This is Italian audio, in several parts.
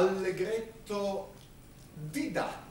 allegretto didattico.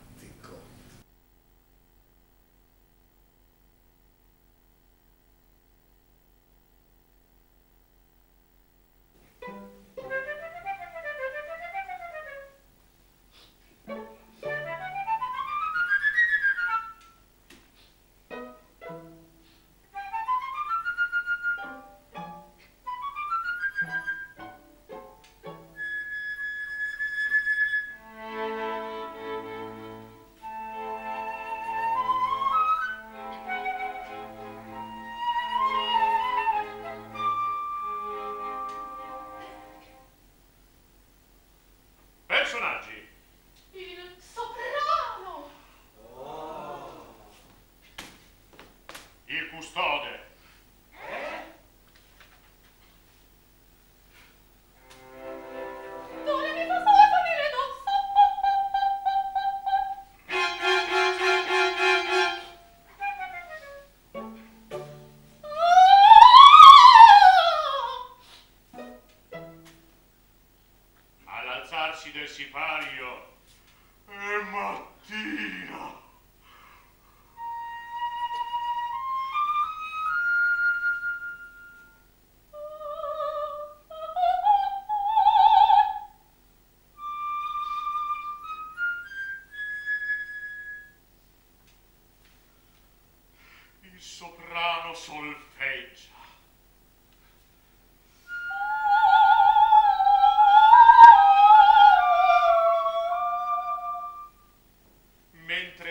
All'alzarsi del sipario è mattina. Il soprano solfeggia.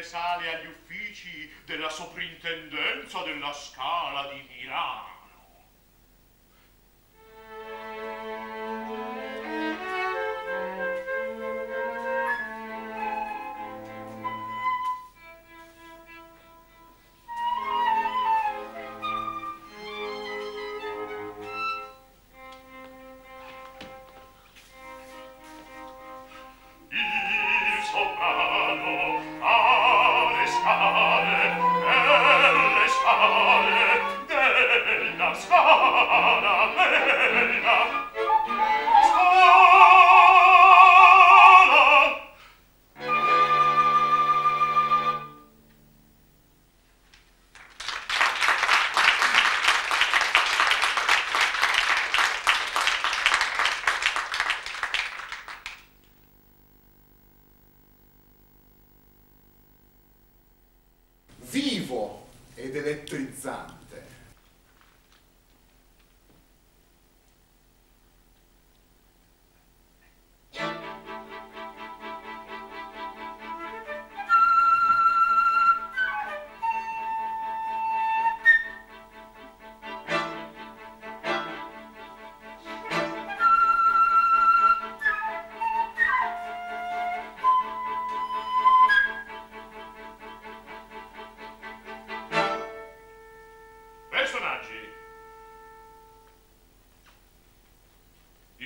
Sale agli uffici della soprintendenza della Scala di Milano. Scala, bella,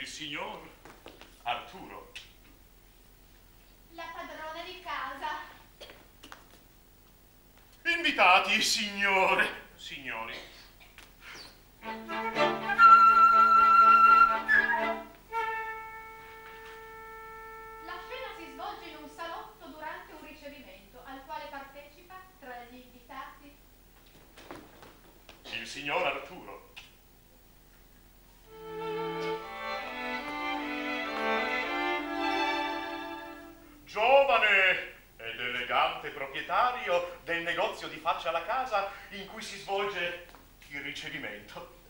Il signor Arturo. La padrona di casa. Invitati, signore. Signori. La scena si svolge in un salotto durante un ricevimento al quale partecipa tra gli invitati Il signor Arturo. Giovane ed elegante proprietario del negozio di faccia alla casa in cui si svolge il ricevimento.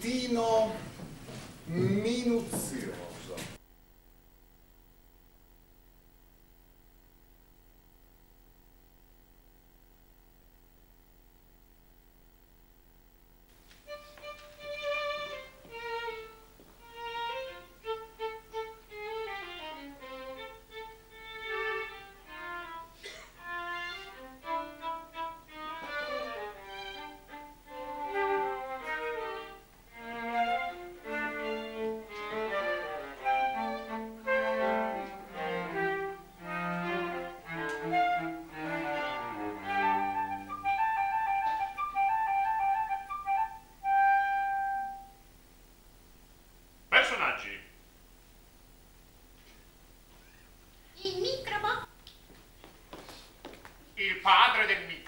Andantino minuzioso. padre del mio.